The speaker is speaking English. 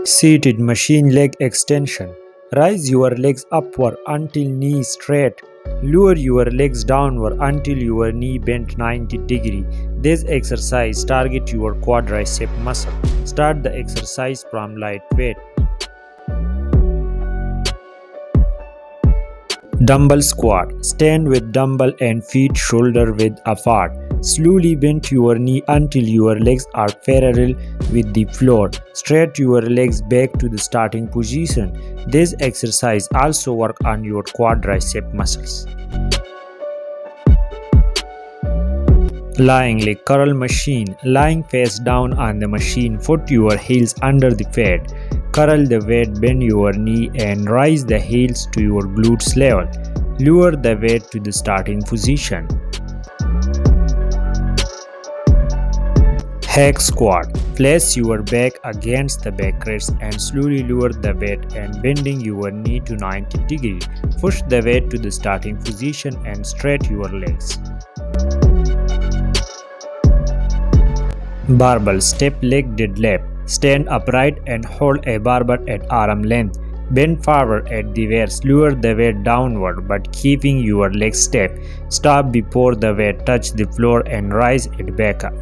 Seated machine leg extension. Rise your legs upward until knee straight. Lower your legs downward until your knee bent 90 degree. This exercise target your quadricep muscle. Start the exercise from light weight. Dumbbell squat. Stand with dumbbell and feet shoulder width apart. Slowly bend your knee until your legs are parallel with the floor. Straight your legs back to the starting position. This exercise also work on your quadricep muscles. Lying leg curl machine. Lying face down on the machine, put your heels under the pad. Curl the weight, bend your knee and raise the heels to your glutes level. Lower the weight to the starting position. Hack squat. Place your back against the backrest and slowly lower the weight and bending your knee to 90 degree. Push the weight to the starting position and straight your legs. Barbell stiff leg deadlift. Stand upright and hold a barbell at arm length. Bend forward at the waist, lower the weight downward but keeping your legs stiff. Stop before the weight touch the floor and rise it back up.